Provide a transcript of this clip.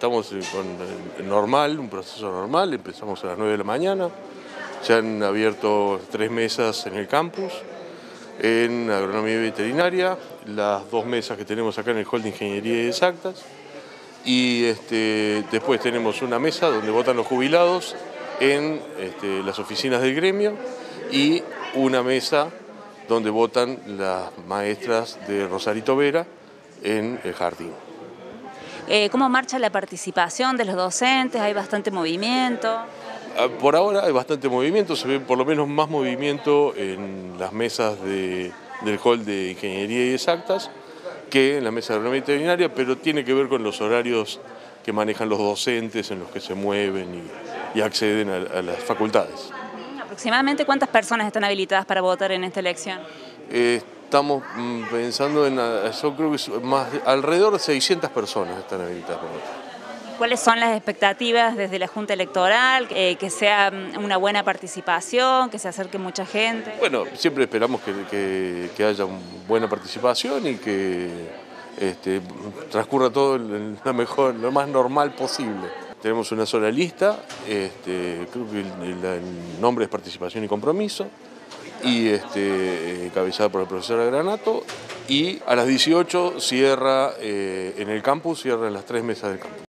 estamos con normal, un proceso normal, empezamos a las 9 de la mañana, se han abierto tres mesas en el campus, en agronomía veterinaria, las dos mesas que tenemos acá en el hall de ingeniería exactas, y este, después tenemos una mesa donde votan los jubilados en este, las oficinas del gremio y una mesa donde votan las maestras de Rosarito Vera en el jardín. Eh, ¿Cómo marcha la participación de los docentes? ¿Hay bastante movimiento? Ah, por ahora hay bastante movimiento, se ve por lo menos más movimiento en las mesas del hall de Ingeniería y Exactas que en la mesa de agronomía veterinaria, pero tiene que ver con los horarios que manejan los docentes, en los que se mueven y, acceden a, las facultades. ¿Aproximadamente cuántas personas están habilitadas para votar en esta elección? Eh, estamos mm, pensando en, yo creo que más, alrededor de 600 personas están habilitadas para votar. ¿Cuáles son las expectativas desde la Junta Electoral? Eh, que sea mm, una buena participación, que se acerque mucha gente. Bueno, siempre esperamos que, haya una buena participación y que este, transcurra todo lo, mejor, lo más normal posible. Tenemos una sola lista, este, creo que el, nombre es Participación y Compromiso, y este, eh, cabezada por el profesor Granato, y a las 18 cierra eh, en el campus, cierran las tres mesas del campus.